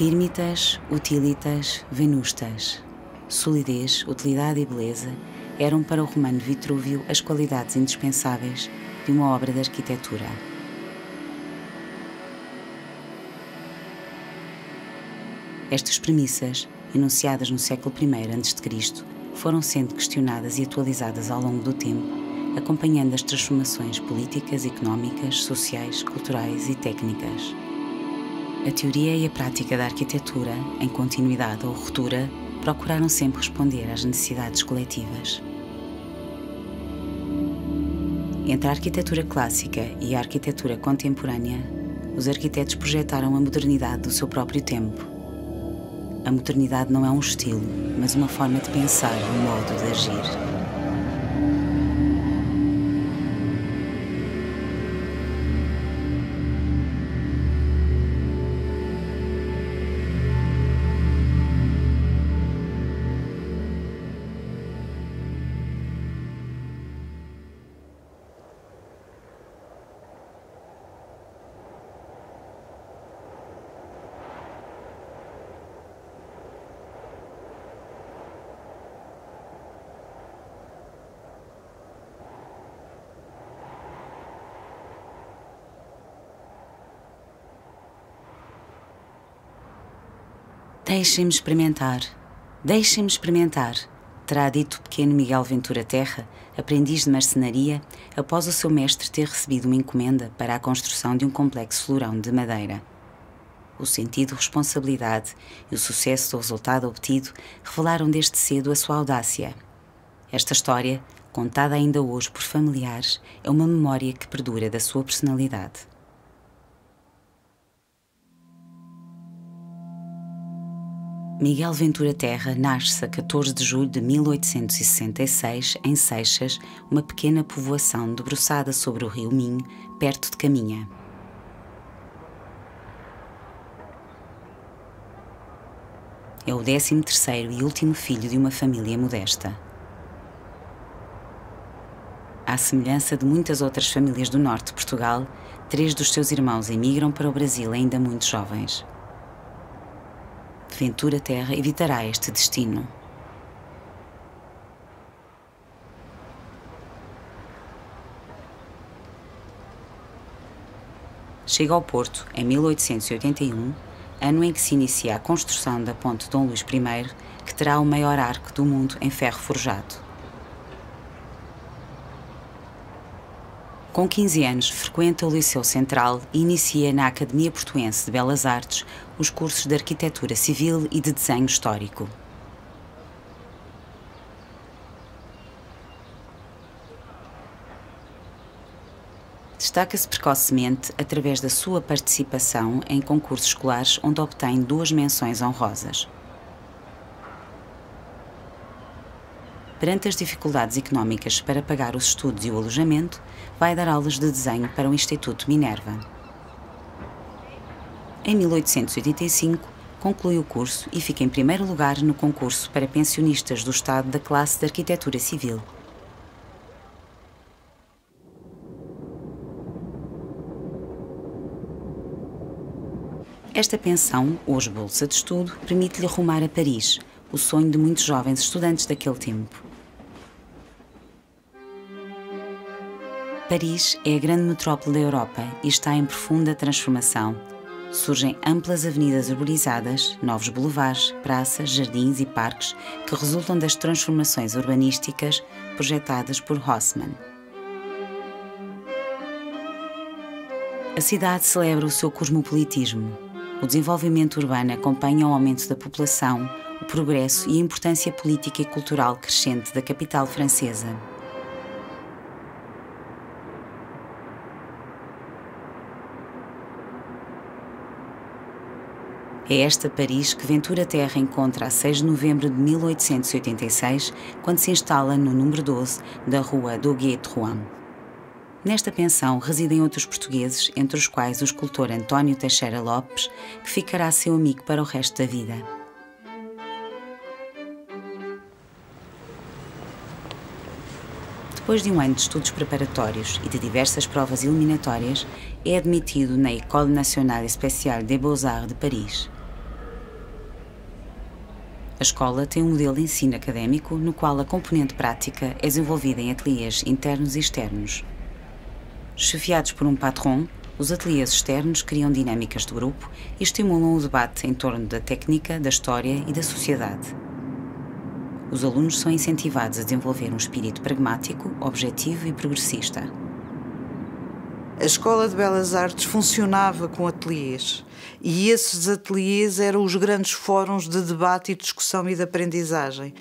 Firmitas, utilitas, venustas. Solidez, utilidade e beleza eram para o romano Vitrúvio as qualidades indispensáveis de uma obra de arquitetura. Estas premissas, enunciadas no século I a.C., foram sendo questionadas e atualizadas ao longo do tempo, acompanhando as transformações políticas, económicas, sociais, culturais e técnicas. A teoria e a prática da arquitetura, em continuidade ou ruptura, procuraram sempre responder às necessidades coletivas. Entre a arquitetura clássica e a arquitetura contemporânea, os arquitetos projetaram a modernidade do seu próprio tempo. A modernidade não é um estilo, mas uma forma de pensar e um modo de agir. Deixem-me experimentar, deixem-me experimentar, terá dito o pequeno Miguel Ventura Terra, aprendiz de marcenaria, após o seu mestre ter recebido uma encomenda para a construção de um complexo florão de madeira. O sentido, responsabilidade e o sucesso do resultado obtido revelaram desde cedo a sua audácia. Esta história, contada ainda hoje por familiares, é uma memória que perdura da sua personalidade. Miguel Ventura Terra nasce a 14 de julho de 1866 em Seixas, uma pequena povoação debruçada sobre o rio Minho, perto de Caminha. É o 13 terceiro e último filho de uma família modesta. À semelhança de muitas outras famílias do norte de Portugal, três dos seus irmãos emigram para o Brasil ainda muito jovens. Ventura Terra evitará este destino. Chega ao Porto em 1881, ano em que se inicia a construção da Ponte Dom Luís I, que terá o maior arco do mundo em ferro forjado. Com 15 anos, frequenta o Liceu Central e inicia na Academia Portuense de Belas Artes os cursos de Arquitetura Civil e de Desenho Histórico. Destaca-se precocemente através da sua participação em concursos escolares onde obtém duas menções honrosas. perante as dificuldades económicas para pagar os estudos e o alojamento, vai dar aulas de desenho para o Instituto Minerva. Em 1885, conclui o curso e fica em primeiro lugar no concurso para pensionistas do Estado da classe de Arquitetura Civil. Esta pensão, hoje bolsa de estudo, permite-lhe rumar a Paris, o sonho de muitos jovens estudantes daquele tempo. Paris é a grande metrópole da Europa e está em profunda transformação. Surgem amplas avenidas urbanizadas, novos boulevards, praças, jardins e parques que resultam das transformações urbanísticas projetadas por Haussmann. A cidade celebra o seu cosmopolitismo. O desenvolvimento urbano acompanha o aumento da população, o progresso e a importância política e cultural crescente da capital francesa. É esta Paris que Ventura Terra encontra a 6 de novembro de 1886, quando se instala no número 12 da rua Doguet-Trouin. Nesta pensão residem outros portugueses, entre os quais o escultor António Teixeira Lopes, que ficará seu amigo para o resto da vida. Depois de um ano de estudos preparatórios e de diversas provas eliminatórias, é admitido na École Nationale Spéciale des Beaux-Arts de Paris. A escola tem um modelo de ensino académico no qual a componente prática é desenvolvida em ateliês internos e externos. Chefiados por um patron, os ateliês externos criam dinâmicas de grupo e estimulam o debate em torno da técnica, da história e da sociedade. Os alunos são incentivados a desenvolver um espírito pragmático, objetivo e progressista. A Escola de Belas Artes funcionava com ateliês e esses ateliês eram os grandes fóruns de debate e discussão e de aprendizagem.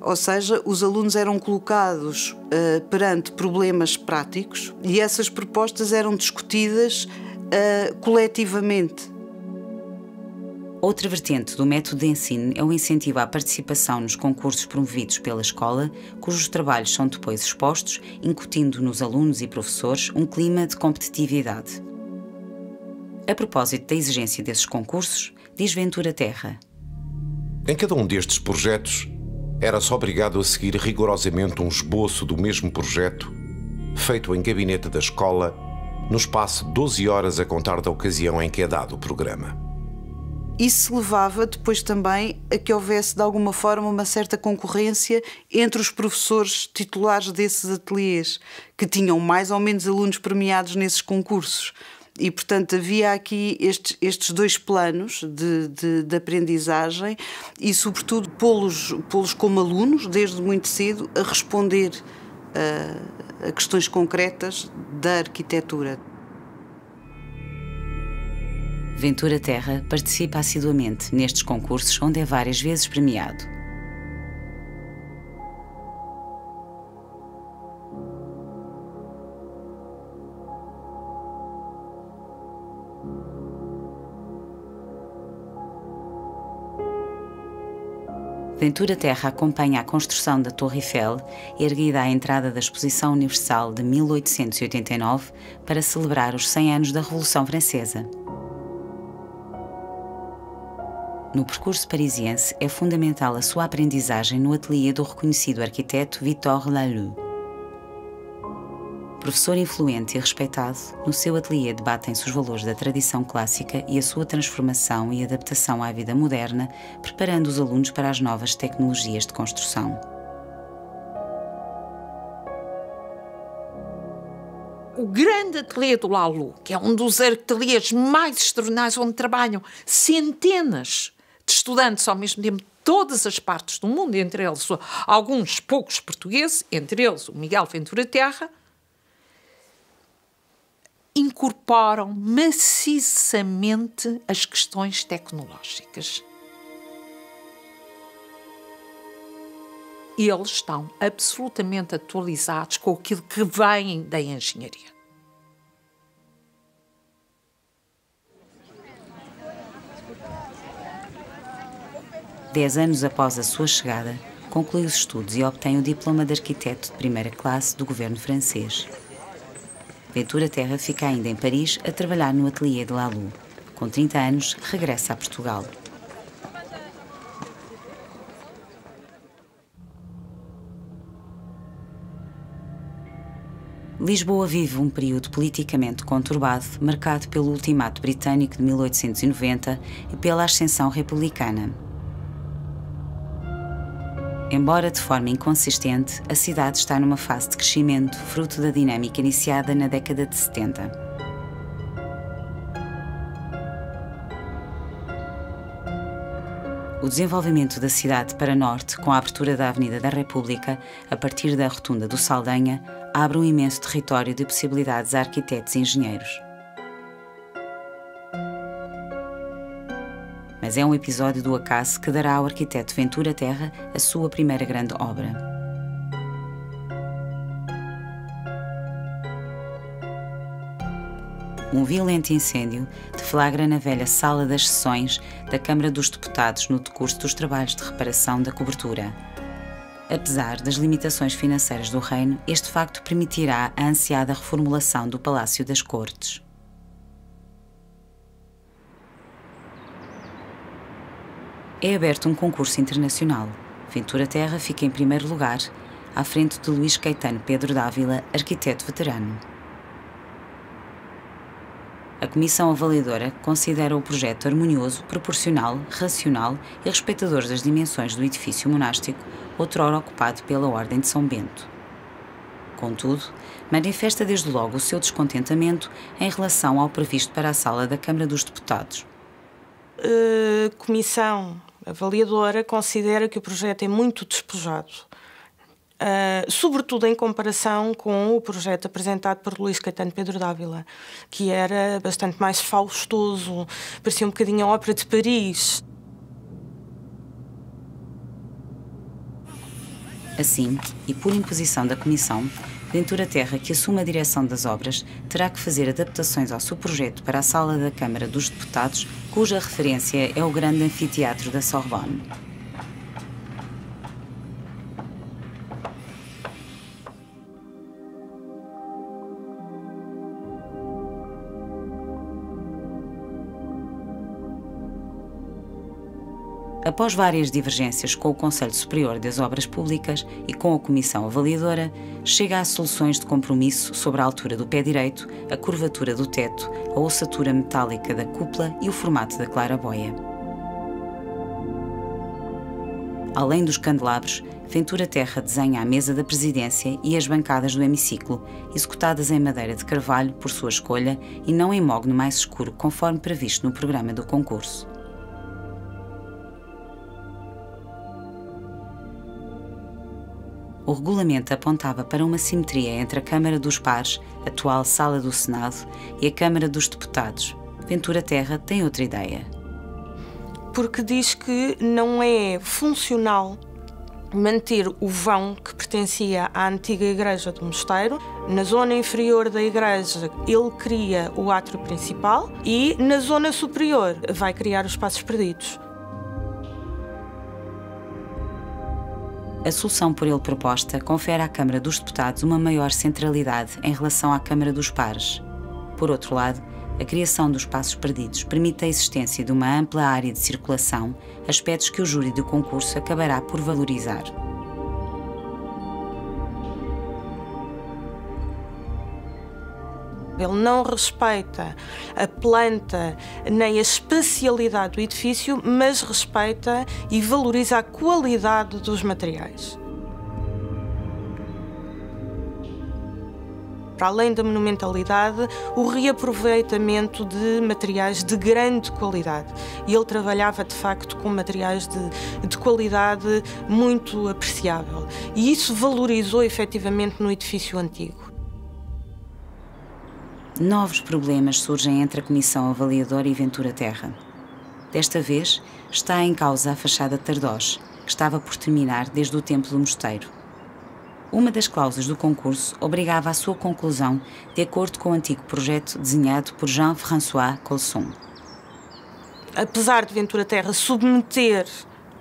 Ou seja, os alunos eram colocados uh, perante problemas práticos e essas propostas eram discutidas uh, coletivamente. Outra vertente do método de ensino é o incentivo à participação nos concursos promovidos pela escola, cujos trabalhos são depois expostos, incutindo nos alunos e professores um clima de competitividade. A propósito da exigência desses concursos, diz Ventura Terra. Em cada um destes projetos, era-se obrigado a seguir rigorosamente um esboço do mesmo projeto, feito em gabinete da escola, no espaço de 12 horas a contar da ocasião em que é dado o programa. Isso levava depois também a que houvesse de alguma forma uma certa concorrência entre os professores titulares desses ateliês, que tinham mais ou menos alunos premiados nesses concursos. E, portanto, havia aqui estes, estes dois planos de, de, de aprendizagem e, sobretudo, pô-los pô como alunos, desde muito cedo, a responder a, a questões concretas da arquitetura. Ventura Terra participa assiduamente nestes concursos onde é várias vezes premiado. Ventura Terra acompanha a construção da Torre Eiffel, erguida à entrada da Exposição Universal de 1889 para celebrar os 100 anos da Revolução Francesa. No percurso parisiense é fundamental a sua aprendizagem no ateliê do reconhecido arquiteto Victor Laloux. Professor influente e respeitado, no seu ateliê debatem-se os valores da tradição clássica e a sua transformação e adaptação à vida moderna, preparando os alunos para as novas tecnologias de construção. o grande ateliê do Lalu, que é um dos ateliês mais extraordinários onde trabalham centenas de estudantes ao mesmo tempo todas as partes do mundo, entre eles alguns poucos portugueses, entre eles o Miguel Ventura Terra, incorporam maciçamente as questões tecnológicas. Eles estão absolutamente atualizados com aquilo que vem da engenharia. Dez anos após a sua chegada, conclui os estudos e obtém o diploma de arquiteto de primeira classe do governo francês. Ventura Terra fica ainda em Paris a trabalhar no ateliê de Lalou. Com 30 anos, regressa a Portugal. Lisboa vive um período politicamente conturbado, marcado pelo ultimato britânico de 1890 e pela ascensão republicana. Embora de forma inconsistente, a cidade está numa fase de crescimento, fruto da dinâmica iniciada na década de 70. O desenvolvimento da cidade para norte, com a abertura da Avenida da República, a partir da rotunda do Saldanha, abre um imenso território de possibilidades a arquitetos e engenheiros. Mas é um episódio do acaso que dará ao arquiteto Ventura Terra a sua primeira grande obra. Um violento incêndio deflagra na velha sala das sessões da Câmara dos Deputados no decurso dos trabalhos de reparação da cobertura. Apesar das limitações financeiras do reino, este facto permitirá a ansiada reformulação do Palácio das Cortes. É aberto um concurso internacional. Ventura Terra fica em primeiro lugar, à frente de Luís Caetano Pedro Dávila, arquiteto veterano. A Comissão Avaliadora considera o projeto harmonioso, proporcional, racional e respeitador das dimensões do edifício monástico, outrora ocupado pela Ordem de São Bento. Contudo, manifesta desde logo o seu descontentamento em relação ao previsto para a sala da Câmara dos Deputados. A Comissão Avaliadora considera que o projeto é muito despojado Uh, sobretudo em comparação com o projeto apresentado por Luís Caetano Pedro Dávila, que era bastante mais faustoso, parecia um bocadinho a ópera de Paris. Assim, e por imposição da Comissão, Ventura Terra, que assume a direção das obras, terá que fazer adaptações ao seu projeto para a sala da Câmara dos Deputados, cuja referência é o grande anfiteatro da Sorbonne. Após várias divergências com o Conselho Superior das Obras Públicas e com a Comissão Avaliadora, chega a soluções de compromisso sobre a altura do pé direito, a curvatura do teto, a ossatura metálica da cúpula e o formato da claraboia. Além dos candelabros, Ventura Terra desenha a mesa da presidência e as bancadas do hemiciclo, executadas em madeira de carvalho por sua escolha e não em mogno mais escuro, conforme previsto no programa do concurso. O regulamento apontava para uma simetria entre a Câmara dos Pares, atual Sala do Senado, e a Câmara dos Deputados. Ventura Terra tem outra ideia. Porque diz que não é funcional manter o vão que pertencia à antiga igreja do mosteiro. Na zona inferior da igreja, ele cria o átrio principal e na zona superior vai criar os espaços perdidos. A solução por ele proposta confere à Câmara dos Deputados uma maior centralidade em relação à Câmara dos Pares. Por outro lado, a criação dos espaços perdidos permite a existência de uma ampla área de circulação, aspectos que o júri do concurso acabará por valorizar. Ele não respeita a planta nem a especialidade do edifício, mas respeita e valoriza a qualidade dos materiais. para além da monumentalidade, o reaproveitamento de materiais de grande qualidade. E ele trabalhava de facto com materiais de, de qualidade muito apreciável. E isso valorizou efetivamente no edifício antigo novos problemas surgem entre a Comissão Avaliadora e Ventura Terra. Desta vez, está em causa a fachada Tardós, que estava por terminar desde o tempo do mosteiro. Uma das cláusulas do concurso obrigava a sua conclusão de acordo com o antigo projeto desenhado por Jean-François Colson. Apesar de Ventura Terra submeter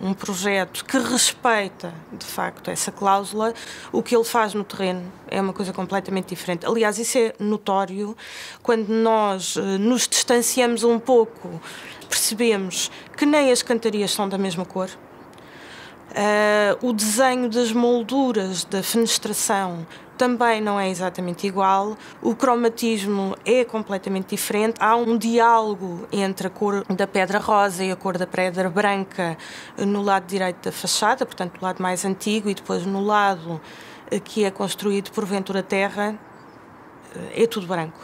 um projeto que respeita, de facto, essa cláusula, o que ele faz no terreno é uma coisa completamente diferente. Aliás, isso é notório quando nós eh, nos distanciamos um pouco, percebemos que nem as cantarias são da mesma cor. Uh, o desenho das molduras da fenestração também não é exatamente igual, o cromatismo é completamente diferente, há um diálogo entre a cor da pedra rosa e a cor da pedra branca no lado direito da fachada, portanto, no lado mais antigo, e depois no lado eh, que é construído por Ventura Terra, eh, é tudo branco.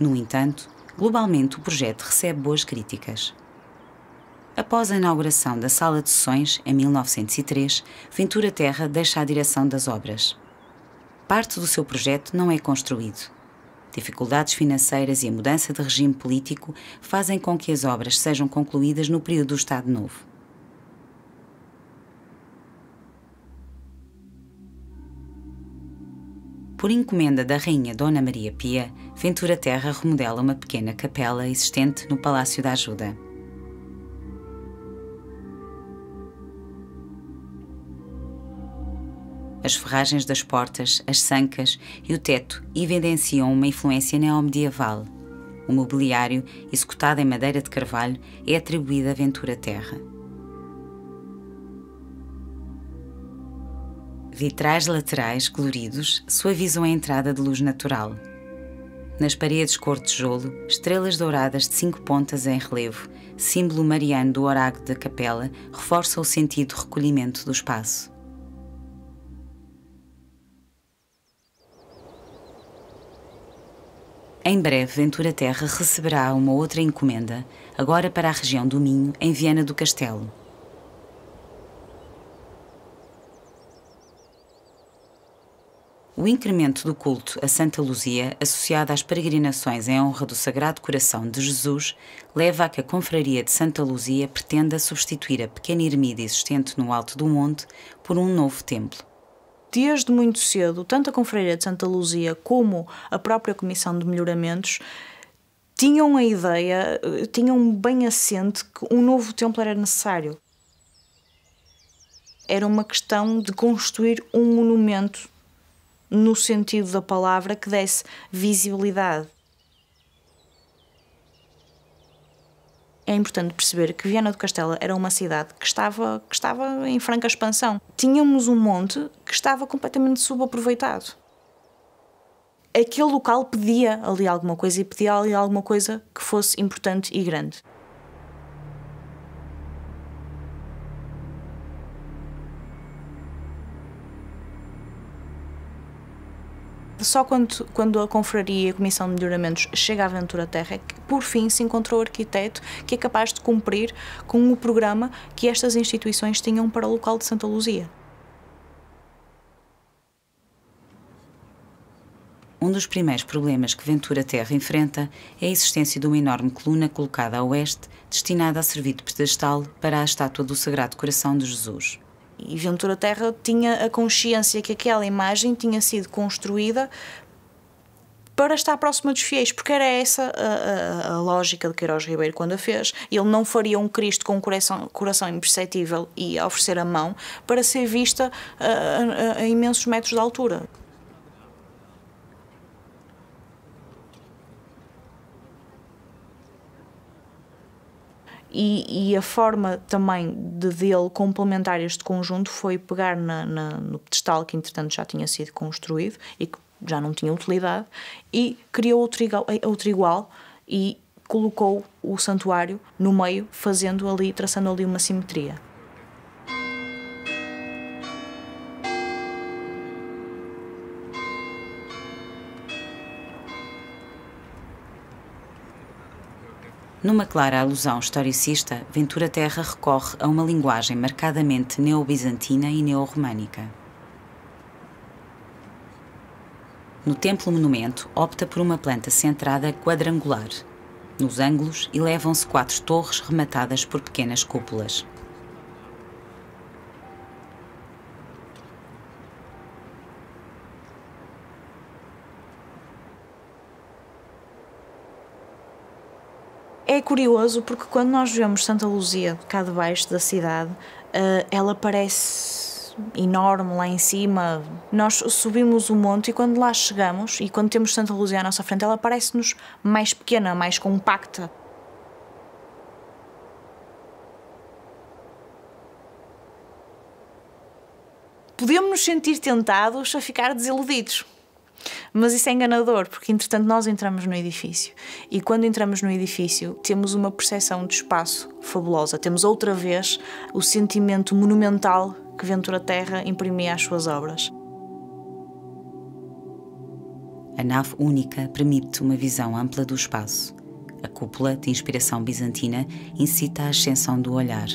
No entanto, globalmente o projeto recebe boas críticas. Após a inauguração da sala de sessões, em 1903, Ventura Terra deixa a direção das obras. Parte do seu projeto não é construído. Dificuldades financeiras e a mudança de regime político fazem com que as obras sejam concluídas no período do Estado Novo. Por encomenda da Rainha Dona Maria Pia, Ventura Terra remodela uma pequena capela existente no Palácio da Ajuda. As ferragens das portas, as sancas e o teto evidenciam uma influência neomedieval. O mobiliário, executado em madeira de carvalho, é atribuído à Ventura Terra. Vitrais laterais coloridos suavizam a entrada de luz natural. Nas paredes cor tijolo, estrelas douradas de cinco pontas em relevo, símbolo mariano do oráculo da capela, reforça o sentido de recolhimento do espaço. Em breve, Ventura Terra receberá uma outra encomenda, agora para a região do Minho, em Viana do Castelo. O incremento do culto a Santa Luzia, associado às peregrinações em honra do Sagrado Coração de Jesus, leva a que a Confraria de Santa Luzia pretenda substituir a pequena ermida existente no alto do monte por um novo templo. Desde muito cedo, tanto a Confraria de Santa Luzia como a própria Comissão de Melhoramentos tinham a ideia, tinham bem assente que um novo templo era necessário. Era uma questão de construir um monumento no sentido da palavra que desse visibilidade. É importante perceber que Viana do Castelo era uma cidade que estava, que estava em franca expansão. Tínhamos um monte que estava completamente subaproveitado. Aquele local pedia ali alguma coisa e pedia ali alguma coisa que fosse importante e grande. Só quando, quando a Confraria e a Comissão de Melhoramentos chega à Ventura Terra é que, por fim, se encontrou o arquiteto que é capaz de cumprir com o programa que estas instituições tinham para o local de Santa Luzia. Um dos primeiros problemas que Ventura Terra enfrenta é a existência de uma enorme coluna colocada a oeste, destinada a servir de pedestal para a estátua do Sagrado Coração de Jesus. E Ventura Terra tinha a consciência que aquela imagem tinha sido construída para estar próxima dos fiéis, porque era essa a, a, a, lógica de Queiroz Ribeiro quando a fez. Ele não faria um Cristo com um coração, coração imperceptível e oferecer a mão para ser vista a, a imensos metros de altura. E, e, a forma também de dele complementar este conjunto foi pegar na, na, no pedestal que entretanto já tinha sido construído e que já não tinha utilidade e criou outro igual, outro igual e colocou o santuário no meio, fazendo ali, traçando ali uma simetria. Numa clara alusão historicista, Ventura Terra recorre a uma linguagem marcadamente neobizantina e neorromânica. No templo-monumento, opta por uma planta centrada quadrangular. Nos ângulos, elevam-se quatro torres rematadas por pequenas cúpulas. É curioso porque quando nós vemos Santa Luzia cá debaixo da cidade, uh, ela parece enorme lá em cima. Nós subimos o monte e quando lá chegamos e quando temos Santa Luzia à nossa frente, ela parece-nos mais pequena, mais compacta. Podemos nos sentir tentados a ficar desiludidos. Mas isso é enganador, porque entretanto nós entramos no edifício e quando entramos no edifício temos uma percepção de espaço fabulosa. Temos outra vez o sentimento monumental que Ventura Terra imprimia às suas obras. A nave única permite uma visão ampla do espaço. A cúpula, de inspiração bizantina, incita a ascensão do olhar.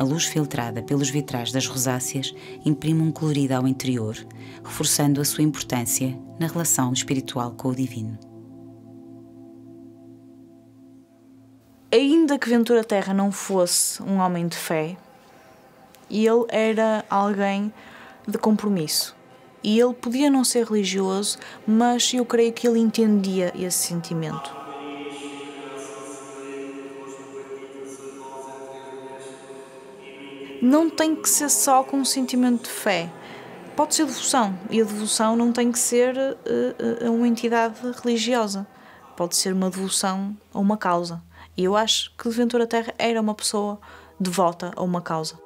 A luz filtrada pelos vitrais das rosáceas imprime um colorido ao interior, reforçando a sua importância na relação espiritual com o divino. Ainda que Ventura Terra não fosse um homem de fé, ele era alguém de compromisso. E ele podia não ser religioso, mas eu creio que ele entendia esse sentimento. Não tem que ser só com um sentimento de fé. Pode ser devoção, e a devoção não tem que ser uh, uh, uma entidade religiosa. Pode ser uma devoção a uma causa. E eu acho que Ventura Terra era uma pessoa devota a uma causa.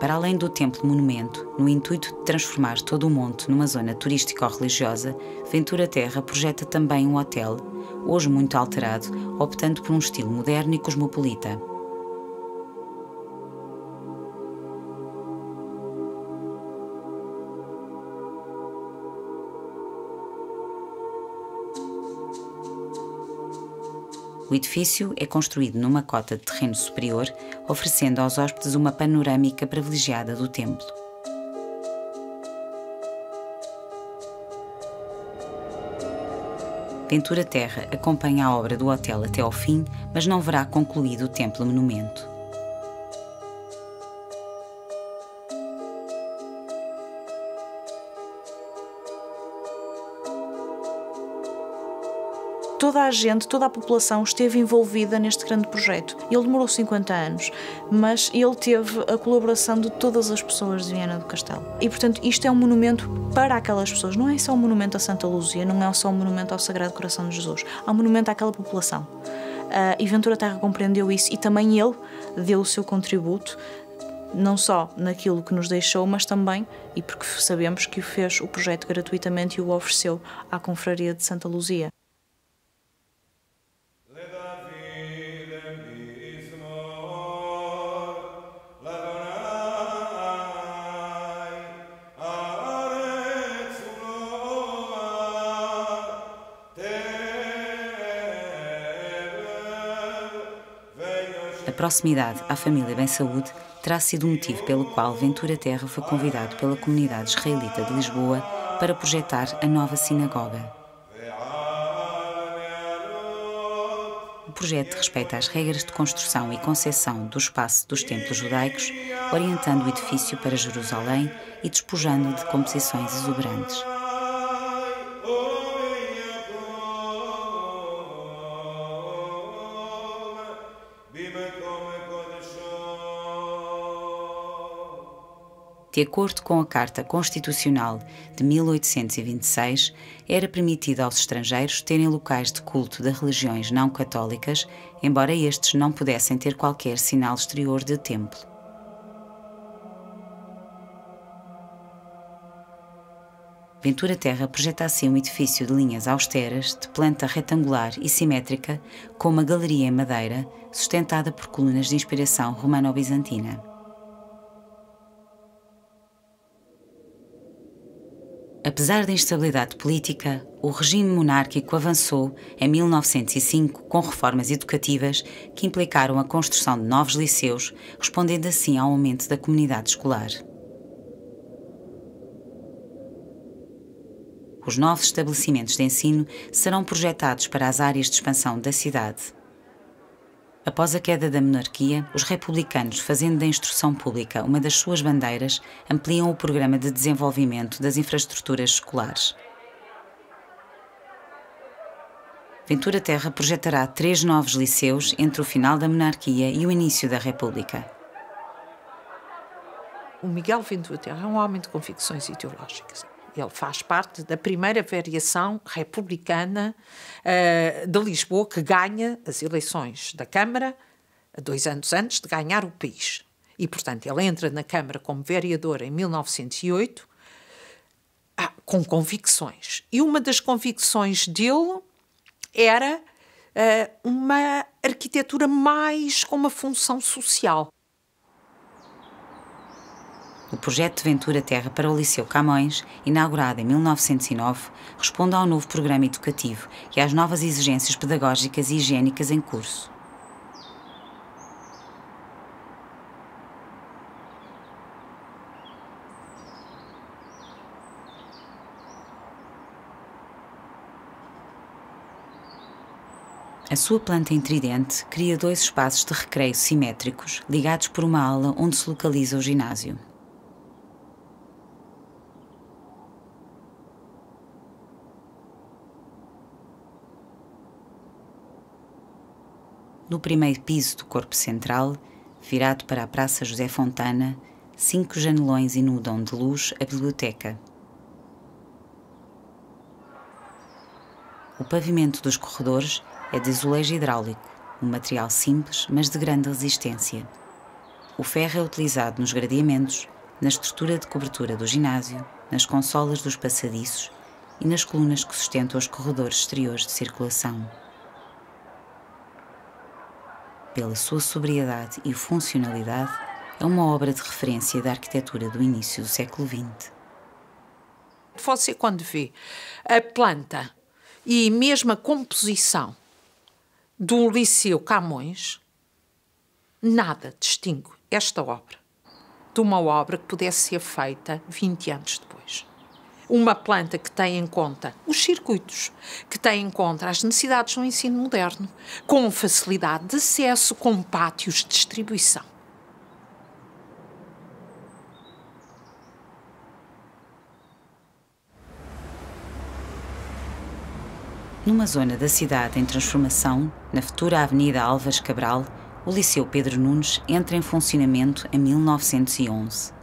Para além do templo-monumento, no intuito de transformar todo o monte numa zona turístico-religiosa, Ventura Terra projeta também um hotel, hoje muito alterado, optando por um estilo moderno e cosmopolita. O edifício é construído numa cota de terreno superior, oferecendo aos hóspedes uma panorâmica privilegiada do templo. Ventura Terra acompanha a obra do hotel até ao fim, mas não verá concluído o templo-monumento. Toda a gente, toda a população esteve envolvida neste grande projeto. Ele demorou 50 anos, mas ele teve a colaboração de todas as pessoas de Viana do Castelo. E, portanto, isto é um monumento para aquelas pessoas. Não é só um monumento a Santa Luzia, não é só um monumento ao Sagrado Coração de Jesus. É um monumento àquela população. Uh, e Ventura Terra compreendeu isso e também ele deu o seu contributo não só naquilo que nos deixou, mas também, e porque sabemos que fez o projeto gratuitamente e o ofereceu à Confraria de Santa Luzia. Proximidade à família Bem Saúde terá sido o motivo pelo qual Ventura Terra foi convidado pela comunidade israelita de Lisboa para projetar a nova sinagoga. O projeto respeita as regras de construção e concessão do espaço dos templos judaicos, orientando o edifício para Jerusalém e despojando de composições exuberantes. De acordo com a Carta Constitucional de 1826, era permitido aos estrangeiros terem locais de culto de religiões não católicas, embora estes não pudessem ter qualquer sinal exterior de templo. Ventura Terra projeta assim um edifício de linhas austeras, de planta retangular e simétrica, com uma galeria em madeira, sustentada por colunas de inspiração romano-bizantina. Apesar da instabilidade política, o regime monárquico avançou em 1905 com reformas educativas que implicaram a construção de novos liceus, respondendo assim ao aumento da comunidade escolar. Os novos estabelecimentos de ensino serão projetados para as áreas de expansão da cidade. Após a queda da monarquia, os republicanos, fazendo da instrução pública uma das suas bandeiras, ampliam o programa de desenvolvimento das infraestruturas escolares. Ventura Terra projetará três novos liceus entre o final da monarquia e o início da República. O Miguel Ventura Terra é um homem de convicções ideológicas. Ele faz parte da primeira variação republicana uh, de Lisboa que ganha as eleições da Câmara dois anos antes de ganhar o país. E, portanto, ele entra na Câmara como vereador em 1908 ah, com convicções. E uma das convicções dele era uh, uma arquitetura mais com uma função social. O projeto de Ventura Terra para o Liceu Camões, inaugurado em 1909, responde ao novo programa educativo e às novas exigências pedagógicas e higiênicas em curso. A sua planta em tridente cria dois espaços de recreio simétricos, ligados por uma ala onde se localiza o ginásio. No primeiro piso do corpo central, virado para a Praça José Fontana, cinco janelões inundam de luz a biblioteca. O pavimento dos corredores é de azulejo hidráulico, um material simples, mas de grande resistência. O ferro é utilizado nos gradeamentos, na estrutura de cobertura do ginásio, nas consolas dos passadiços e nas colunas que sustentam os corredores exteriores de circulação. Pela sua sobriedade e funcionalidade, é uma obra de referência da arquitetura do início do século XX. Você, quando vê a planta e mesmo a composição do Liceu Camões, nada distingue esta obra de uma obra que pudesse ser feita 20 anos depois. Uma planta que tem em conta os circuitos, que tem em conta as necessidades do ensino moderno, com facilidade de acesso, com pátios de distribuição. Numa zona da cidade em transformação, na futura Avenida Álvares Cabral, o Liceu Pedro Nunes entra em funcionamento em 1911.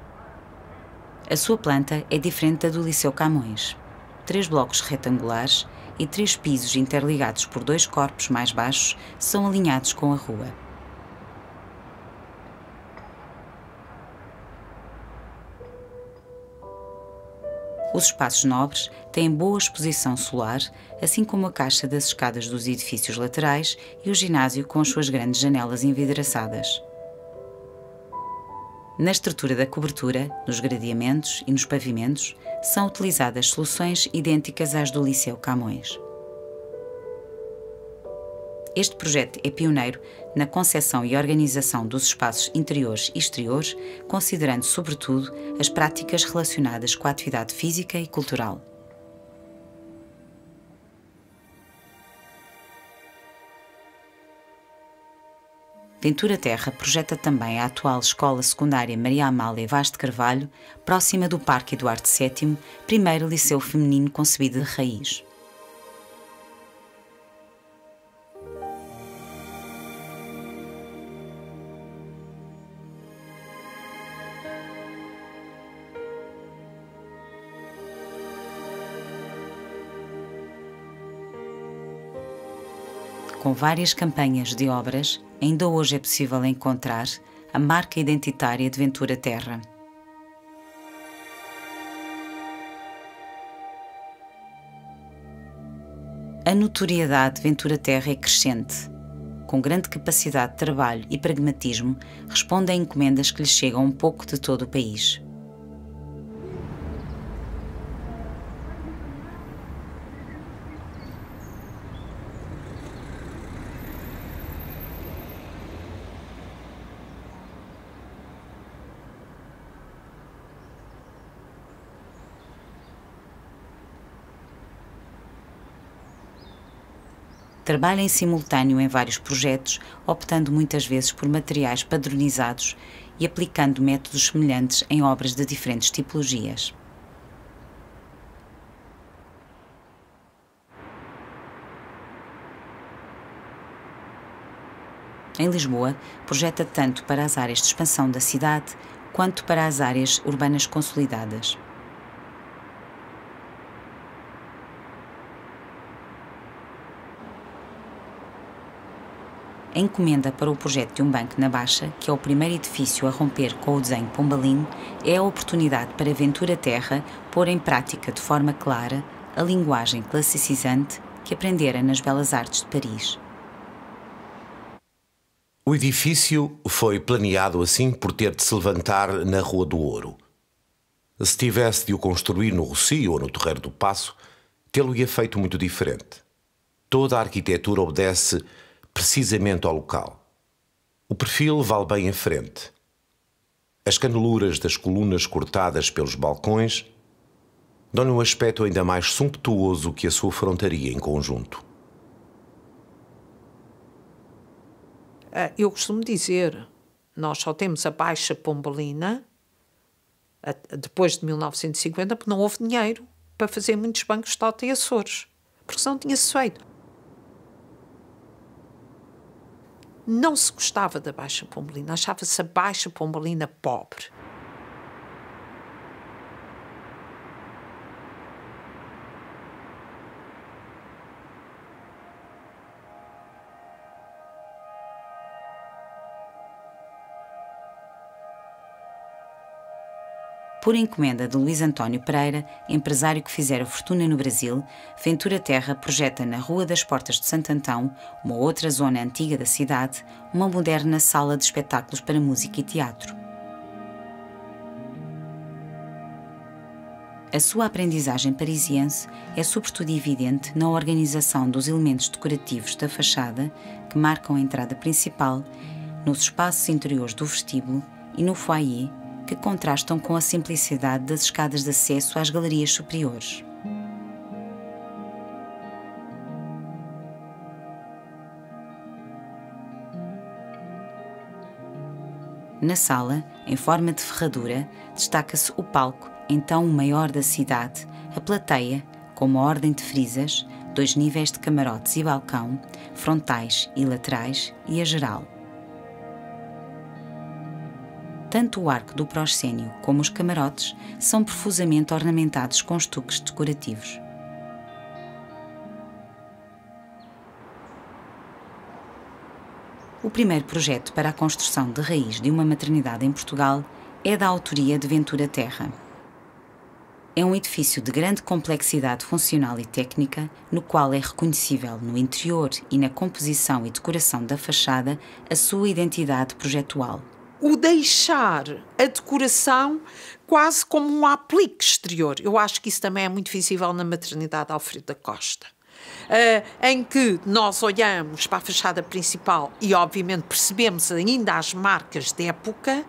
A sua planta é diferente da do Liceu Camões. Três blocos retangulares e três pisos interligados por dois corpos mais baixos são alinhados com a rua. Os espaços nobres têm boa exposição solar, assim como a caixa das escadas dos edifícios laterais e o ginásio com as suas grandes janelas envidraçadas. Na estrutura da cobertura, nos gradeamentos e nos pavimentos, são utilizadas soluções idênticas às do Liceu Camões. Este projeto é pioneiro na concepção e organização dos espaços interiores e exteriores, considerando, sobretudo, as práticas relacionadas com a atividade física e cultural. Ventura Terra projeta também a atual Escola Secundária Maria Amália Vaz de Carvalho, próxima do Parque Eduardo VII, primeiro liceu feminino concebido de raiz. Com várias campanhas de obras, ainda hoje é possível encontrar a marca identitária de Ventura Terra. A notoriedade de Ventura Terra é crescente. Com grande capacidade de trabalho e pragmatismo, responde a encomendas que lhe chegam um pouco de todo o país. Trabalha em simultâneo em vários projetos, optando muitas vezes por materiais padronizados e aplicando métodos semelhantes em obras de diferentes tipologias. Em Lisboa, projeta tanto para as áreas de expansão da cidade quanto para as áreas urbanas consolidadas. A encomenda para o projeto de um banco na Baixa, que é o primeiro edifício a romper com o desenho pombalino, é a oportunidade para a Ventura Terra pôr em prática de forma clara a linguagem classicizante que aprendera nas Belas Artes de Paris. O edifício foi planeado assim por ter de se levantar na Rua do Ouro. Se tivesse de o construir no Rocio ou no Terreiro do Passo, tê-lo-ia feito muito diferente. Toda a arquitetura obedece precisamente ao local. O perfil vale bem em frente. As caneluras das colunas cortadas pelos balcões dão-lhe um aspecto ainda mais sumptuoso que a sua frontaria em conjunto. Ah, eu costumo dizer, nós só temos a Baixa Pombalina depois de 1950 porque não houve dinheiro para fazer muitos bancos de Tota e Açores, porque senão tinha-se feito. Não se gostava da Baixa Pombalina, achava-se a Baixa Pombalina pobre. Por encomenda de Luís António Pereira, empresário que fizera fortuna no Brasil, Ventura Terra projeta na Rua das Portas de Santo Antão, uma outra zona antiga da cidade, uma moderna sala de espetáculos para música e teatro. A sua aprendizagem parisiense é sobretudo evidente na organização dos elementos decorativos da fachada que marcam a entrada principal, nos espaços interiores do vestíbulo e no foyer que contrastam com a simplicidade das escadas de acesso às galerias superiores. Na sala, em forma de ferradura, destaca-se o palco, então o maior da cidade, a plateia, com uma ordem de frisas, dois níveis de camarotes e balcão, frontais e laterais, e a geral. Tanto o arco do proscênio como os camarotes são profusamente ornamentados com estuques decorativos. O primeiro projeto para a construção de raiz de uma maternidade em Portugal é da autoria de Ventura Terra. É um edifício de grande complexidade funcional e técnica, no qual é reconhecível no interior e na composição e decoração da fachada a sua identidade projetual o deixar a decoração quase como um aplique exterior. Eu acho que isso também é muito visível na maternidade Alfredo da Costa. Uh, em que nós olhamos para a fachada principal e, obviamente, percebemos ainda as marcas de época,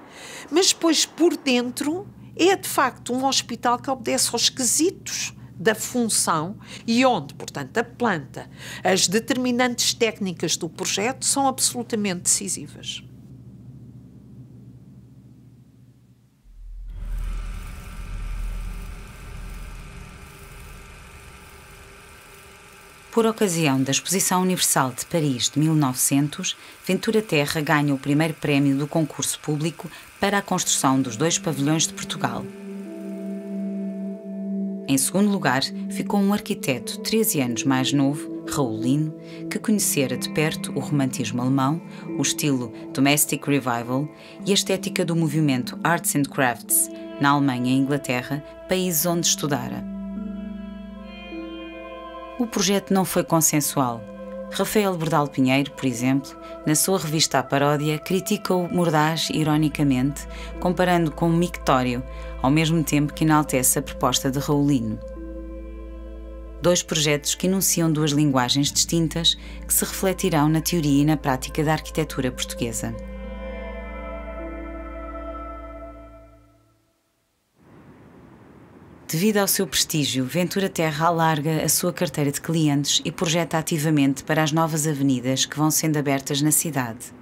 mas depois por dentro é de facto um hospital que obedece aos quesitos da função e onde, portanto, a planta, as determinantes técnicas do projeto são absolutamente decisivas. Por ocasião da Exposição Universal de Paris de 1900, Ventura Terra ganha o primeiro prémio do concurso público para a construção dos dois pavilhões de Portugal. Em segundo lugar, ficou um arquiteto 13 anos mais novo, Raulino, que conhecera de perto o romantismo alemão, o estilo Domestic Revival e a estética do movimento Arts and Crafts na Alemanha e Inglaterra, países onde estudara. O projeto não foi consensual. Rafael Bordal Pinheiro, por exemplo, na sua revista A Paródia, critica-o mordaz ironicamente, comparando com um mictório, ao mesmo tempo que enaltece a proposta de Raulino. Dois projetos que enunciam duas linguagens distintas que se refletirão na teoria e na prática da arquitetura portuguesa. Devido ao seu prestígio, Ventura Terra alarga a sua carteira de clientes e projeta ativamente para as novas avenidas que vão sendo abertas na cidade.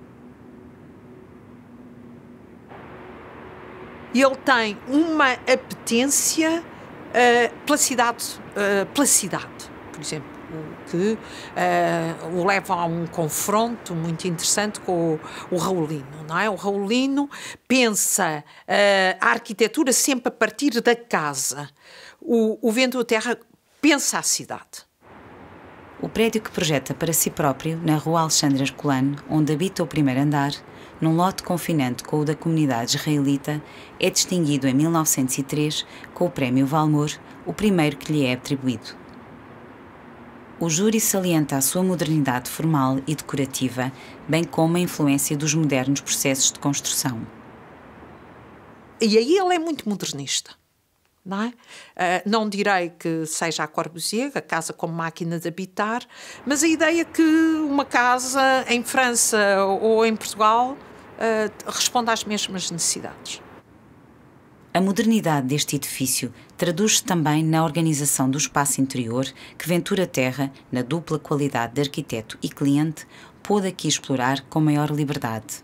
Ele tem uma apetência uh, pela cidade, uh, pela cidade, por exemplo que uh, o leva a um confronto muito interessante com o, o Raulino, não é? O Raulino pensa uh, a arquitetura sempre a partir da casa. O, o Vento Terra pensa a cidade. O prédio que projeta para si próprio, na rua Alexandre Herculano, onde habita o primeiro andar, num lote confinante com o da comunidade israelita, é distinguido em 1903 com o Prémio Valmor, o primeiro que lhe é atribuído o júri salienta a sua modernidade formal e decorativa, bem como a influência dos modernos processos de construção. E aí ele é muito modernista. Não, é? uh, não direi que seja a Corbusier, a casa como máquina de habitar, mas a ideia que uma casa em França ou em Portugal uh, responde às mesmas necessidades. A modernidade deste edifício traduz-se também na organização do espaço interior que Ventura Terra, na dupla qualidade de arquiteto e cliente, pôde aqui explorar com maior liberdade.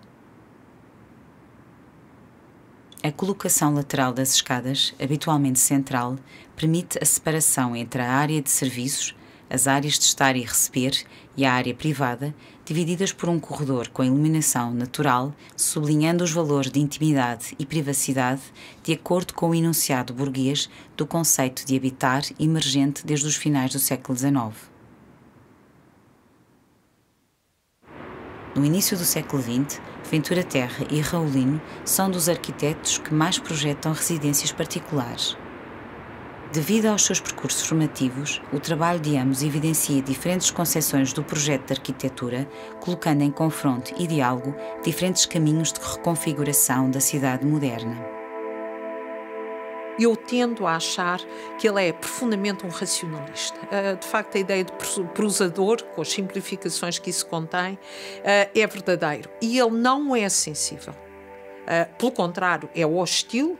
A colocação lateral das escadas, habitualmente central, permite a separação entre a área de serviços, as áreas de estar e receber e a área privada, divididas por um corredor com iluminação natural, sublinhando os valores de intimidade e privacidade de acordo com o enunciado burguês do conceito de habitar emergente desde os finais do século XIX. No início do século XX, Ventura Terra e Raulino são dos arquitetos que mais projetam residências particulares. Devido aos seus percursos formativos, o trabalho de ambos evidencia diferentes concepções do projeto de arquitetura, colocando em confronto e diálogo diferentes caminhos de reconfiguração da cidade moderna. Eu tendo a achar que ele é profundamente um racionalista. Ah, de facto, a ideia de prosador, com as simplificações que isso contém, ah, é verdadeiro. E ele não é sensível. Ah, pelo contrário, é hostil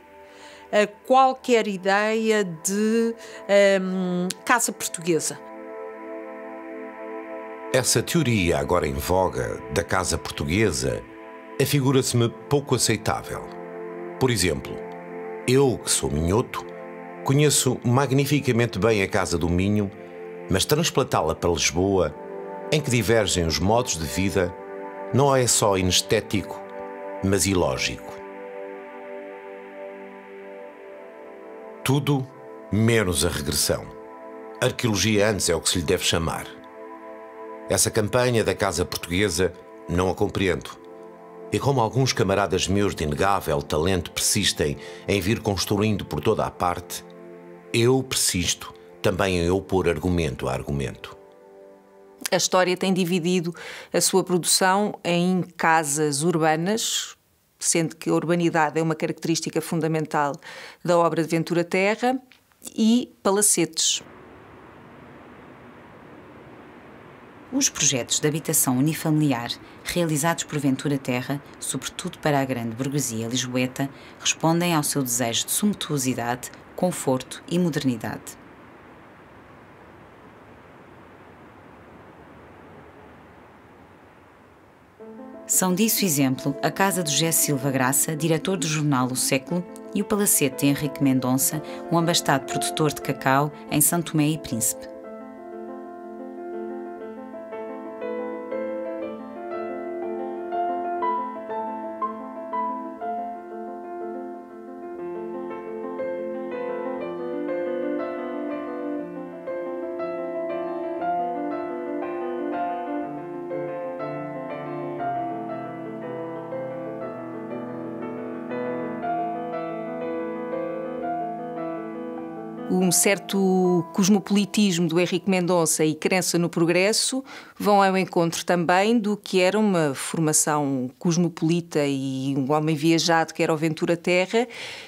a qualquer ideia de um, casa portuguesa. Essa teoria agora em voga da casa portuguesa afigura-se-me pouco aceitável. Por exemplo, eu, que sou minhoto, conheço magnificamente bem a Casa do Minho, mas transplantá-la para Lisboa, em que divergem os modos de vida, não é só inestético, mas ilógico. Tudo menos a regressão. Arqueologia antes é o que se lhe deve chamar. Essa campanha da Casa Portuguesa não a compreendo. E como alguns camaradas meus de inegável talento persistem em vir construindo por toda a parte, eu persisto também em opor argumento a argumento. A história tem dividido a sua produção em casas urbanas, sendo que a urbanidade é uma característica fundamental da obra de Ventura Terra, e palacetes. Os projetos de habitação unifamiliar realizados por Ventura Terra, sobretudo para a grande burguesia lisboeta, respondem ao seu desejo de sumptuosidade, conforto e modernidade. São disso exemplo a casa do José Silva Graça, diretor do jornal O Século, e o palacete de Henrique Mendonça, um abastado produtor de cacau em São Tomé e Príncipe. Um certo cosmopolitismo do Henrique Mendonça e crença no progresso vão ao encontro também do que era uma formação cosmopolita e um homem viajado que era o Ventura Terra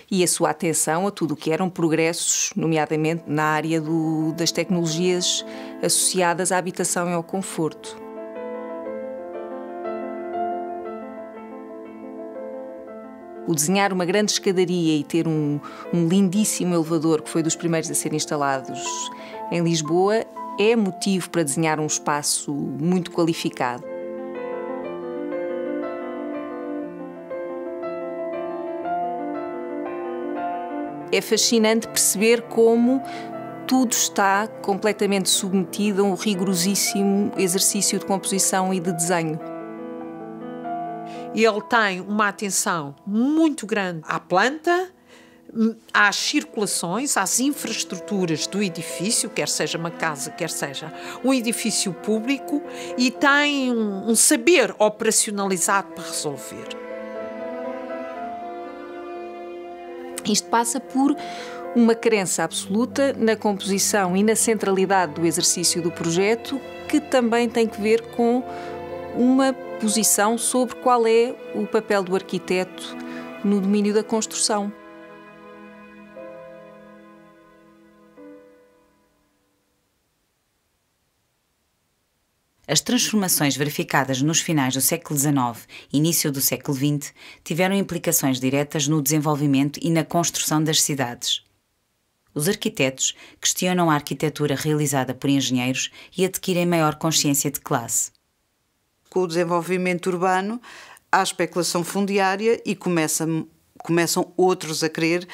e a sua atenção a tudo o que eram progressos, nomeadamente na área do, das tecnologias associadas à habitação e ao conforto. O desenhar uma grande escadaria e ter um, um lindíssimo elevador, que foi dos primeiros a ser instalados em Lisboa, é motivo para desenhar um espaço muito qualificado. É fascinante perceber como tudo está completamente submetido a um rigorosíssimo exercício de composição e de desenho ele tem uma atenção muito grande à planta, às circulações, às infraestruturas do edifício, quer seja uma casa, quer seja um edifício público, e tem um, saber operacionalizado para resolver. Isto passa por uma crença absoluta na composição e na centralidade do exercício do projeto, que também tem que ver com uma posição sobre qual é o papel do arquiteto no domínio da construção. As transformações verificadas nos finais do século XIX e início do século XX tiveram implicações diretas no desenvolvimento e na construção das cidades. Os arquitetos questionam a arquitetura realizada por engenheiros e adquirem maior consciência de classe com o desenvolvimento urbano, há especulação fundiária e começam, começam outros a querer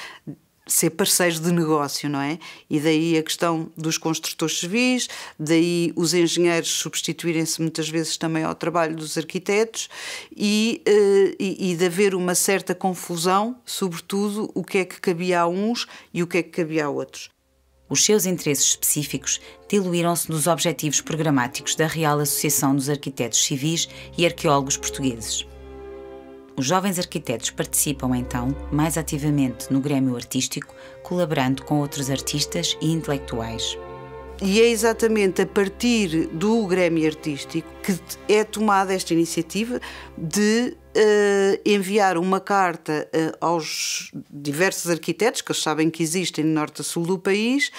ser parceiros de negócio, não é? E daí a questão dos construtores civis, daí os engenheiros substituírem-se muitas vezes também ao trabalho dos arquitetos e, uh, e, e, de haver uma certa confusão, sobretudo o que é que cabia a uns e o que é que cabia a outros. Os seus interesses específicos diluíram-se nos objetivos programáticos da Real Associação dos Arquitetos Civis e Arqueólogos Portugueses. Os jovens arquitetos participam então mais ativamente no grêmio artístico, colaborando com outros artistas e intelectuais. E é exatamente a partir do Grêmio Artístico que é tomada esta iniciativa de uh, enviar uma carta uh, aos diversos arquitetos, que eles sabem que existem no norte a sul do país,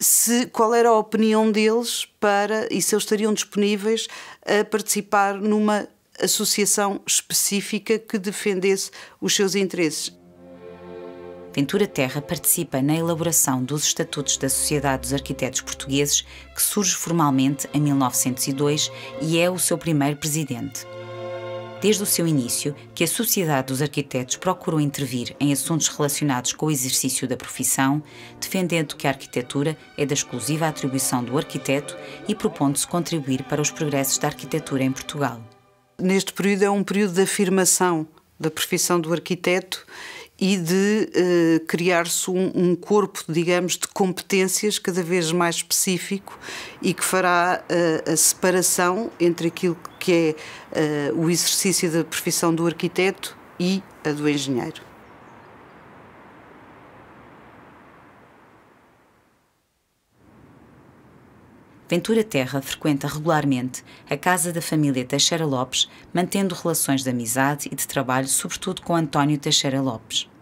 se, qual era a opinião deles para e se eles estariam disponíveis a participar numa associação específica que defendesse os seus interesses. Ventura Terra participa na elaboração dos Estatutos da Sociedade dos Arquitetos Portugueses, que surge formalmente em 1902 e é o seu primeiro presidente. Desde o seu início, que a Sociedade dos Arquitetos procurou intervir em assuntos relacionados com o exercício da profissão, defendendo que a arquitetura é da exclusiva atribuição do arquiteto e propondo-se contribuir para os progressos da arquitetura em Portugal. Neste período é um período de afirmação da profissão do arquiteto e de uh, criar-se um, um, corpo, digamos, de competências cada vez mais específico e que fará uh, a separação entre aquilo que é uh, o exercício da profissão do arquiteto e a do engenheiro. Ventura Terra frequenta regularmente a casa da família Teixeira Lopes, mantendo relações de amizade e de trabalho, sobretudo com António Teixeira Lopes.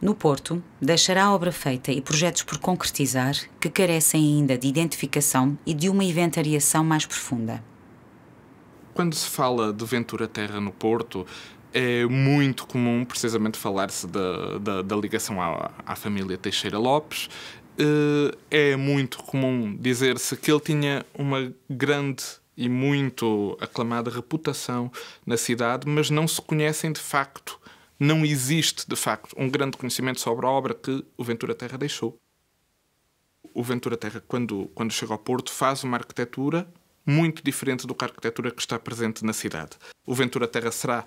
No Porto, deixará obra feita e projetos por concretizar que carecem ainda de identificação e de uma inventariação mais profunda. Quando se fala de Ventura Terra no Porto, é muito comum precisamente falar-se da, da, da, ligação à, à, família Teixeira Lopes. Eh, é muito comum dizer-se que ele tinha uma grande e muito aclamada reputação na cidade, mas não se conhecem de facto, não existe de facto um grande conhecimento sobre a obra que o Ventura Terra deixou. O Ventura Terra, quando, quando chega ao Porto, faz uma arquitetura muito diferente do que a arquitetura que está presente na cidade. O Ventura Terra será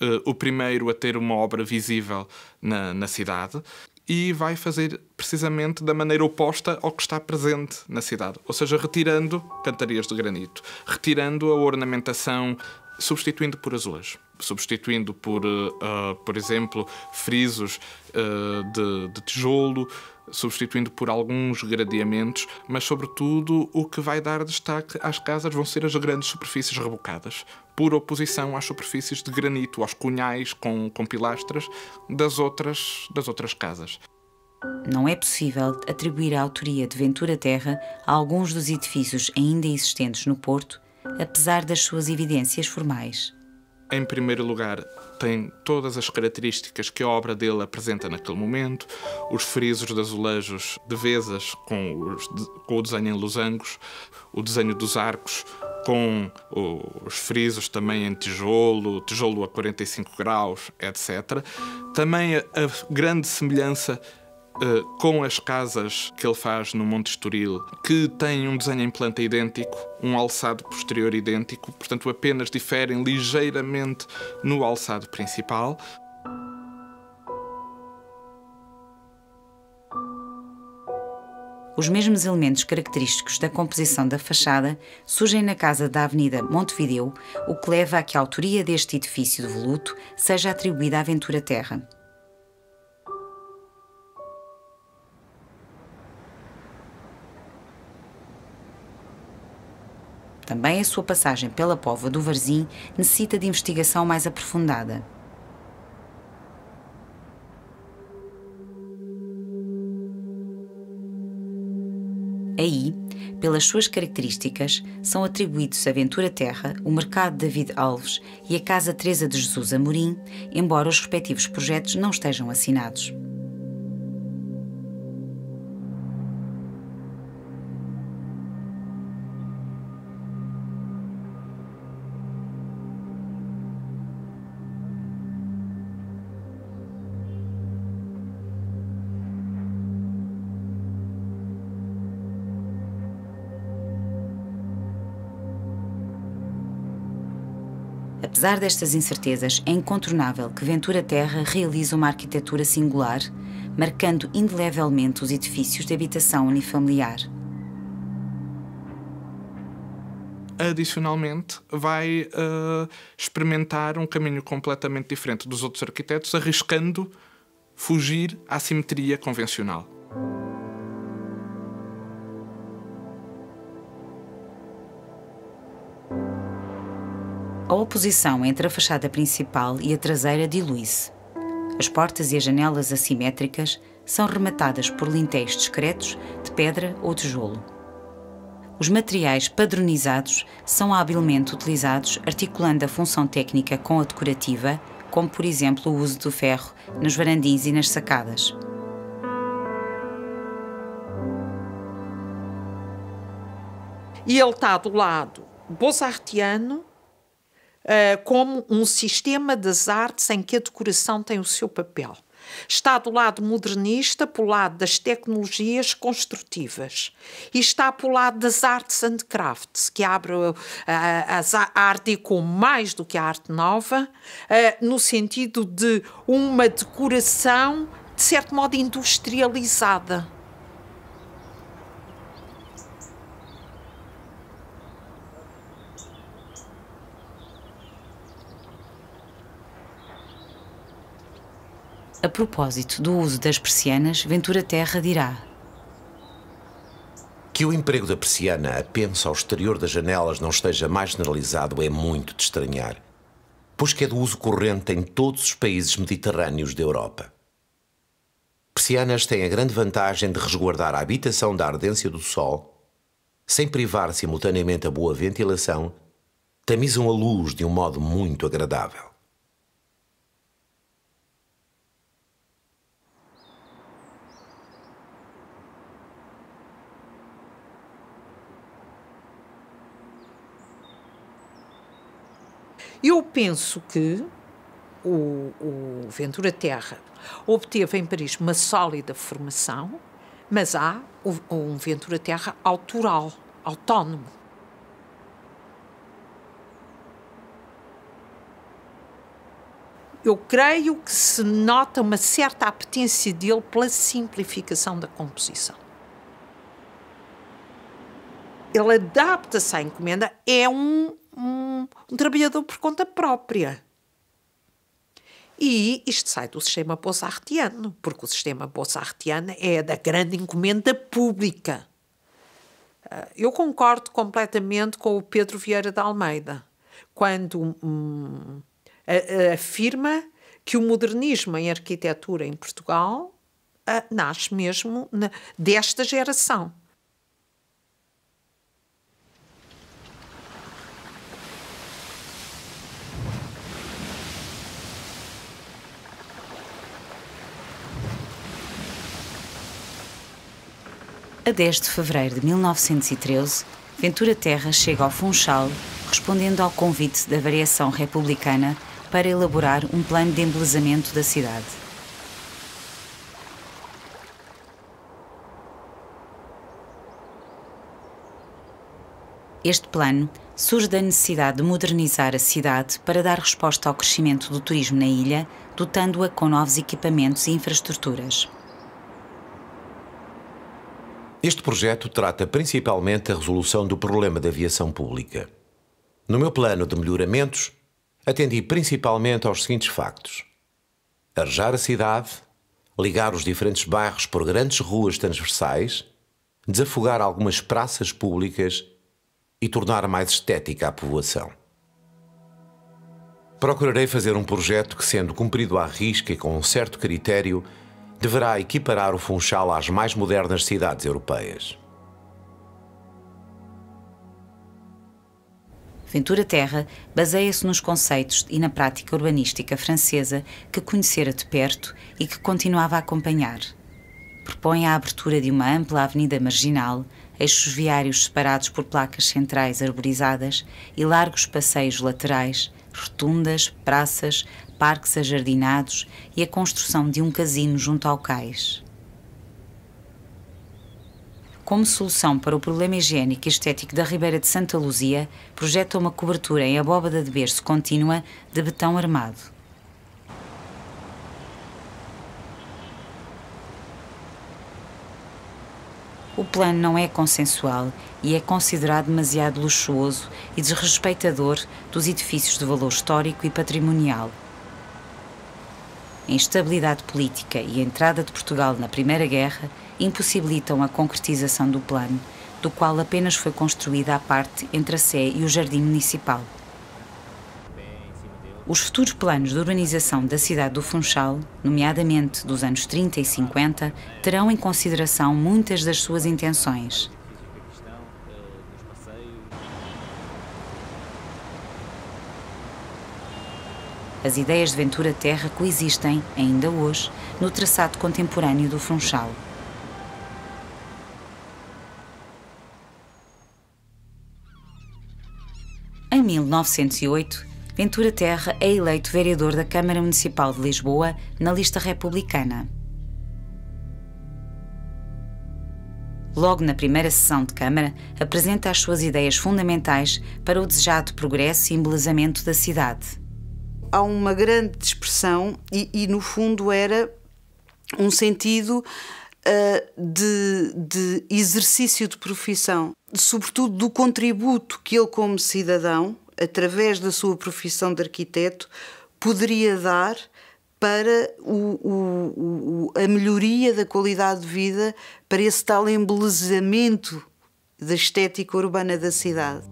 uh, o primeiro a ter uma obra visível na, na cidade e vai fazer precisamente da maneira oposta ao que está presente na cidade, ou seja, retirando cantarias de granito, retirando a ornamentação, substituindo por azulejo, substituindo por, uh, por exemplo, frisos uh, de, de tijolo, substituindo por alguns gradeamentos, mas sobretudo o que vai dar destaque às casas vão ser as grandes superfícies rebocadas, por oposição às superfícies de granito, aos cunhais com, com pilastras das outras, das outras casas. Não é possível atribuir a autoria de Ventura Terra a alguns dos edifícios ainda existentes no Porto, apesar das suas evidências formais. Em primeiro lugar, tem todas as características que a obra dele apresenta naquele momento, os frisos de azulejos de vezas com, os, com o desenho em losangos, o desenho dos arcos com os frisos também em tijolo, tijolo a 45 graus, etc. Também a grande semelhança Uh, com as casas que ele faz no Monte Estoril, que têm um desenho em planta idêntico, um alçado posterior idêntico, portanto apenas diferem ligeiramente no alçado principal. Os mesmos elementos característicos da composição da fachada surgem na casa da Avenida Montevideo, o que leva a que a autoria deste edifício de voluto seja atribuída à Ventura Terra. Também a sua passagem pela Pova do Varzim necessita de investigação mais aprofundada. Aí, pelas suas características, são atribuídos a Ventura Terra, o Mercado David Alves e a Casa Teresa de Jesus Amorim, embora os respectivos projetos não estejam assinados. Apesar destas incertezas, é incontornável que Ventura Terra realiza uma arquitetura singular, marcando indelevelmente os edifícios de habitação unifamiliar. adicionalmente, vai uh, experimentar um caminho completamente diferente dos outros arquitetos, arriscando fugir à simetria convencional. A oposição entre a fachada principal e a traseira dilui-se. As portas e as janelas assimétricas são rematadas por lintéis discretos de pedra ou tijolo. Os materiais padronizados são habilmente utilizados articulando a função técnica com a decorativa, como por exemplo o uso do ferro nos varandins e nas sacadas. E ele está do lado bozartiano uh, como um sistema das artes em que a decoração tem o seu papel. Está do lado modernista, pelo lado das tecnologias construtivas. E está pelo lado das artes and crafts, que abre uh, a arte com mais do que a arte nova, uh, no sentido de uma decoração, de certo modo, industrializada. A propósito do uso das persianas, Ventura Terra dirá: Que o emprego da persiana apenas ao exterior das janelas não esteja mais generalizado é muito de estranhar, pois que é do uso corrente em todos os países mediterrâneos da Europa. Persianas têm a grande vantagem de resguardar a habitação da ardência do sol, sem privar simultaneamente a boa ventilação, tamizam a luz de um modo muito agradável. Eu penso que o, o Ventura Terra obteve em Paris uma sólida formação, mas há um Ventura Terra autoral, autónomo. Eu creio que se nota uma certa apetência dele pela simplificação da composição. Ele adapta-se à encomenda, é um um, trabalhador por conta própria. E isto sai do sistema bolsartiano, porque o sistema bolsartiano é da grande encomenda pública. Ah, eu concordo completamente com o Pedro Vieira de Almeida, quando hum, afirma que o modernismo em arquitetura em Portugal uh, nasce mesmo desta geração. A 10 de fevereiro de 1913, Ventura Terra chega ao Funchal, respondendo ao convite da variação republicana para elaborar um plano de embelezamento da cidade. Este plano surge da necessidade de modernizar a cidade para dar resposta ao crescimento do turismo na ilha, dotando-a com novos equipamentos e infraestruturas. Este projeto trata principalmente a resolução do problema da aviação pública. No meu plano de melhoramentos, atendi principalmente aos seguintes factos: arejar a cidade, ligar os diferentes bairros por grandes ruas transversais, desafogar algumas praças públicas e tornar mais estética a povoação. Procurarei fazer um projeto que, sendo cumprido à risca e com um certo critério, deverá equiparar o Funchal às mais modernas cidades europeias. Ventura Terra baseia-se nos conceitos e na prática urbanística francesa que conhecera de perto e que continuava a acompanhar. Propõe a abertura de uma ampla avenida marginal, eixos viários separados por placas centrais arborizadas e largos passeios laterais, rotundas, praças, parques ajardinados e a construção de um casino junto ao cais. Como solução para o problema higiênico e estético da Ribeira de Santa Luzia, projeta uma cobertura em abóbada de berço contínua de betão armado. plano não é consensual e é considerado demasiado luxuoso e desrespeitador dos edifícios de valor histórico e patrimonial. A instabilidade política e a entrada de Portugal na Primeira Guerra impossibilitam a concretização do plano, do qual apenas foi construída a parte entre a Sé e o Jardim Municipal. Os futuros planos de urbanização da cidade do Funchal, nomeadamente dos anos 30 e 50, terão em consideração muitas das suas intenções. As ideias de Ventura Terra coexistem, ainda hoje, no traçado contemporâneo do Funchal. Em 1908, Ventura Terra é eleito vereador da Câmara Municipal de Lisboa na lista republicana. Logo na primeira sessão de Câmara, apresenta as suas ideias fundamentais para o desejado progresso e embelezamento da cidade. Há uma grande dispersão e, e no fundo, era um sentido uh, de, de exercício de profissão, sobretudo do contributo que ele, como cidadão, através da sua profissão de arquiteto, poderia dar para o, o, o, a melhoria da qualidade de vida, para esse tal embelezamento da estética urbana da cidade.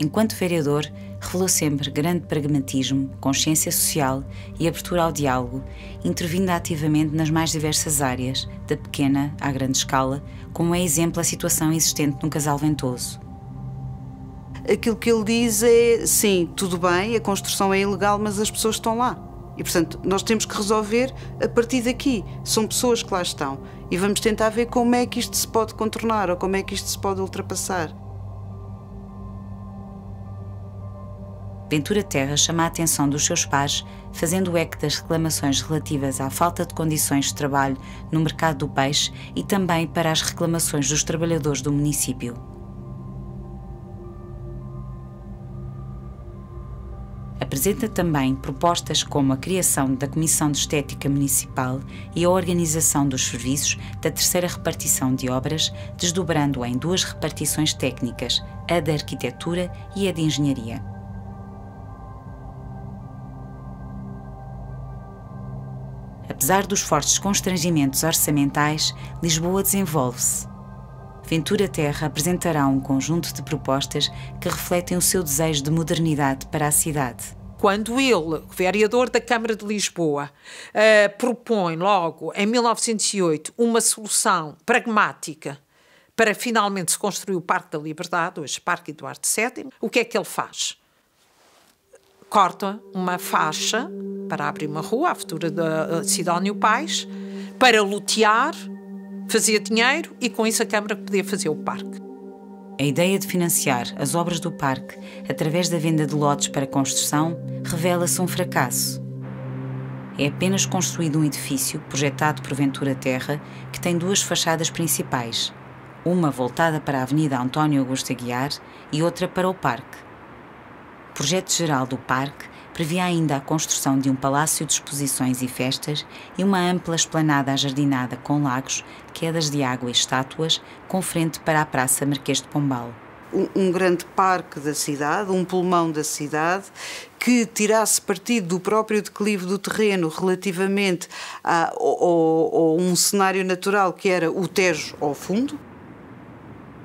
Enquanto vereador, revelou sempre grande pragmatismo, consciência social e abertura ao diálogo, intervindo ativamente nas mais diversas áreas, da pequena à grande escala, como é exemplo a situação existente no Casal Ventoso aquilo que ele diz é: sim, tudo bem, a construção é ilegal, mas as pessoas estão lá. E, portanto, nós temos que resolver a partir daqui. São pessoas que lá estão. E vamos tentar ver como é que isto se pode contornar ou como é que isto se pode ultrapassar. Ventura Terra chama a atenção dos seus pares, fazendo eco das reclamações relativas à falta de condições de trabalho no mercado do peixe e também para as reclamações dos trabalhadores do município. Apresenta também propostas como a criação da Comissão de Estética Municipal e a organização dos serviços da terceira repartição de obras, desdobrando-a em duas repartições técnicas, a da arquitetura e a de engenharia. Apesar dos fortes constrangimentos orçamentais, Lisboa desenvolve-se. Ventura Terra apresentará um conjunto de propostas que refletem o seu desejo de modernidade para a cidade quando ele, vereador da Câmara de Lisboa, uh, propõe logo, em 1908, uma solução pragmática para finalmente se construir o Parque da Liberdade, hoje Parque Eduardo VII, o que é que ele faz? Corta uma faixa para abrir uma rua, à futura da Sidónio Pais, para lutear, fazia dinheiro e com isso a Câmara podia fazer o parque. A ideia de financiar as obras do parque através da venda de lotes para construção revela-se um fracasso. É apenas construído um edifício, projetado por Ventura Terra, que tem duas fachadas principais, uma voltada para a Avenida António Augusto Aguiar e outra para o parque. O projeto geral do parque previa ainda a construção de um palácio de exposições e festas e uma ampla esplanada ajardinada com lagos, quedas de água e estátuas, com frente para a Praça Marquês de Pombal. Um, um grande parque da cidade, um pulmão da cidade, que tirasse partido do próprio declive do terreno relativamente a, a, a, um cenário natural que era o Tejo ao fundo.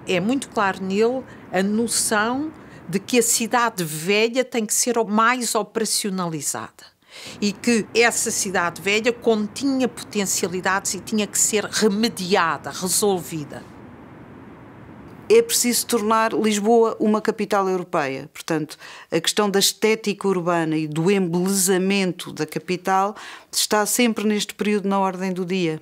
É muito claro nele a noção de que a cidade velha tem que ser mais operacionalizada e que essa cidade velha continha potencialidades e tinha que ser remediada, resolvida. É preciso tornar Lisboa uma capital europeia. Portanto, a questão da estética urbana e do embelezamento da capital está sempre neste período na ordem do dia.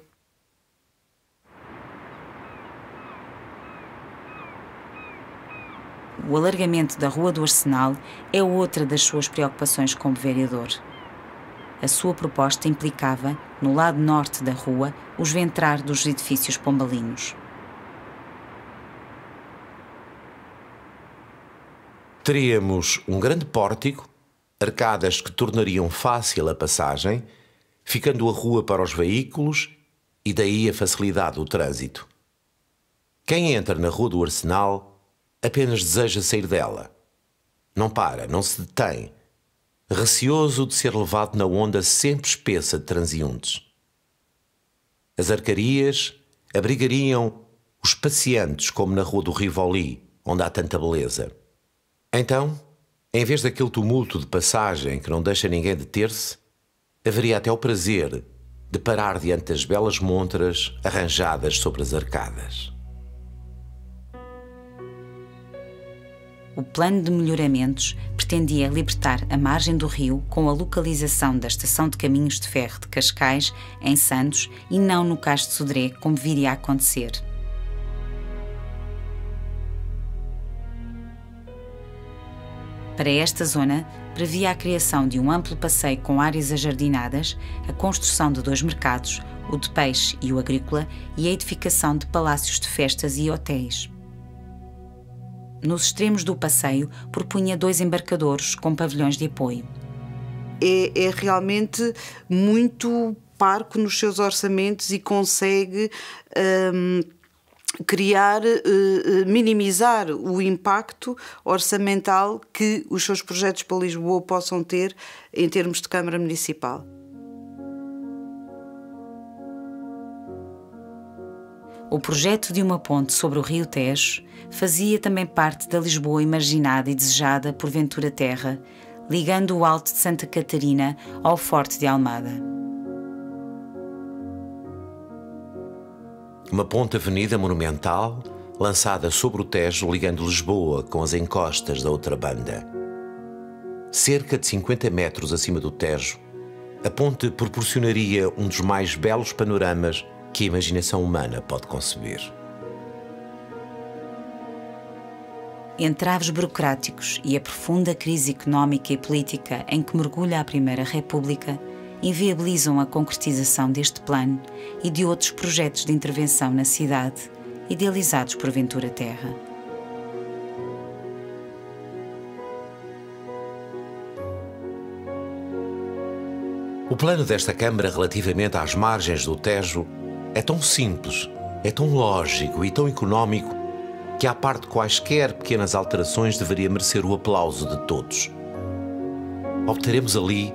O alargamento da Rua do Arsenal é outra das suas preocupações como vereador. A sua proposta implicava, no lado norte da rua, os ventrar dos edifícios pombalinos. Teríamos um grande pórtico, arcadas que tornariam fácil a passagem, ficando a rua para os veículos e daí a facilidade do trânsito. Quem entra na Rua do Arsenal apenas deseja sair dela. Não para, não se detém, receoso de ser levado na onda sempre espessa de transeuntes. As arcarias abrigariam os pacientes como na Rua do Rivoli, onde há tanta beleza. Então, em vez daquele tumulto de passagem que não deixa ninguém deter-se, haveria até o prazer de parar diante das belas montras arranjadas sobre as arcadas. O plano de melhoramentos pretendia libertar a margem do rio com a localização da estação de caminhos de ferro de Cascais, em Santos, e não no Cais de Sodré, como viria a acontecer. Para esta zona, previa a criação de um amplo passeio com áreas ajardinadas, a construção de dois mercados, o de peixe e o agrícola, e a edificação de palácios de festas e hotéis. Nos extremos do passeio, propunha dois embarcadores com pavilhões de apoio. É, é realmente muito parco nos seus orçamentos e consegue. Hum, criar, eh, eh, minimizar o impacto orçamental que os seus projetos para Lisboa possam ter em termos de Câmara Municipal. O projeto de uma ponte sobre o Rio Tejo fazia também parte da Lisboa imaginada e desejada por Ventura Terra, ligando o Alto de Santa Catarina ao Forte de Almada. Uma ponte avenida monumental lançada sobre o Tejo ligando Lisboa com as encostas da outra banda. Cerca de 50 metros acima do Tejo, a ponte proporcionaria um dos mais belos panoramas que a imaginação humana pode conceber. Entraves burocráticos e a profunda crise económica e política em que mergulha a Primeira República inviabilizam a concretização deste plano e de outros projetos de intervenção na cidade, idealizados por Ventura Terra. O plano desta Câmara relativamente às margens do Tejo é tão simples, é tão lógico e tão económico que, à parte quaisquer pequenas alterações, deveria merecer o aplauso de todos. Obteremos ali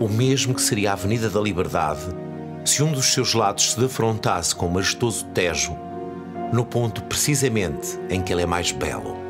o mesmo que seria a Avenida da Liberdade se um dos seus lados se defrontasse com o majestoso Tejo, no ponto precisamente em que ele é mais belo.